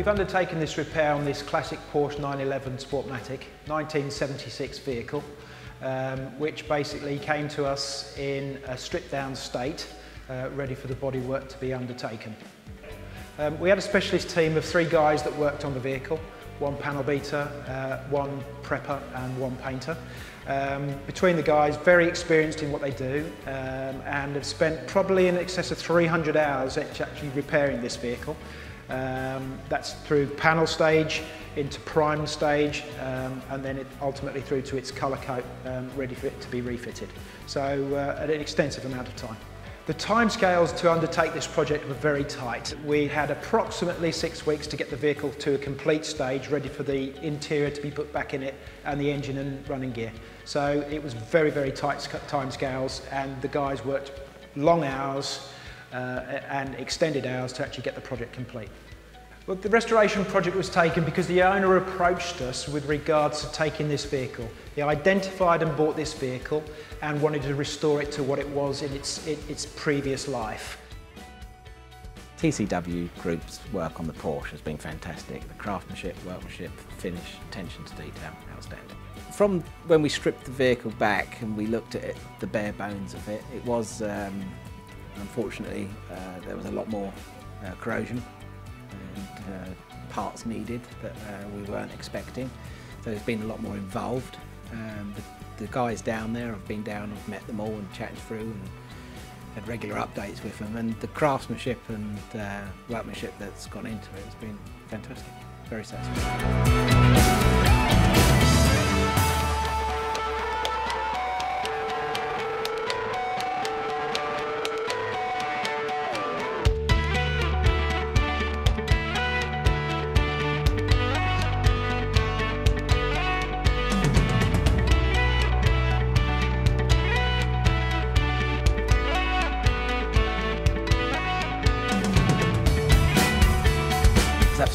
We've undertaken this repair on this classic Porsche 911 Sportmatic, 1976 vehicle, um, which basically came to us in a stripped down state, uh, ready for the bodywork to be undertaken. Um, we had a specialist team of three guys that worked on the vehicle, one panel beater, uh, one prepper and one painter. Um, between the guys, very experienced in what they do um, and have spent probably in excess of 300 hours actually repairing this vehicle. Um, that's through panel stage into prime stage um, and then it ultimately through to its colour coat um, ready for it to be refitted. So uh, an extensive amount of time. The timescales to undertake this project were very tight. We had approximately six weeks to get the vehicle to a complete stage, ready for the interior to be put back in it and the engine and running gear. So it was very, very tight timescales and the guys worked long hours uh, and extended hours to actually get the project complete. Well, the restoration project was taken because the owner approached us with regards to taking this vehicle. He identified and bought this vehicle and wanted to restore it to what it was in its, in its previous life. TCW Group's work on the Porsche has been fantastic. The craftsmanship, workmanship, finish, attention to detail, outstanding. From when we stripped the vehicle back and we looked at it, the bare bones of it, it was, um, unfortunately, uh, there was a lot more uh, corrosion and uh, parts needed that uh, we weren't expecting. So there's been a lot more involved. Um, the, the, guys down there, I've been down, I've met them all and chatted through and had regular updates with them. And the craftsmanship and uh, workmanship that's gone into it has been fantastic, very satisfying.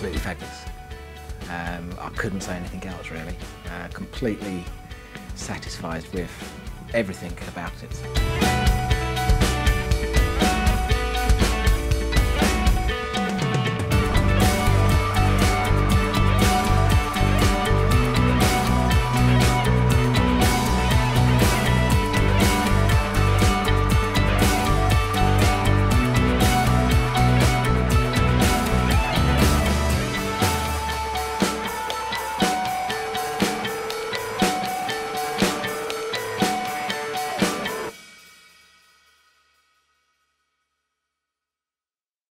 Absolutely fabulous. Um, I couldn't say anything else really. Uh, completely satisfied with everything about it.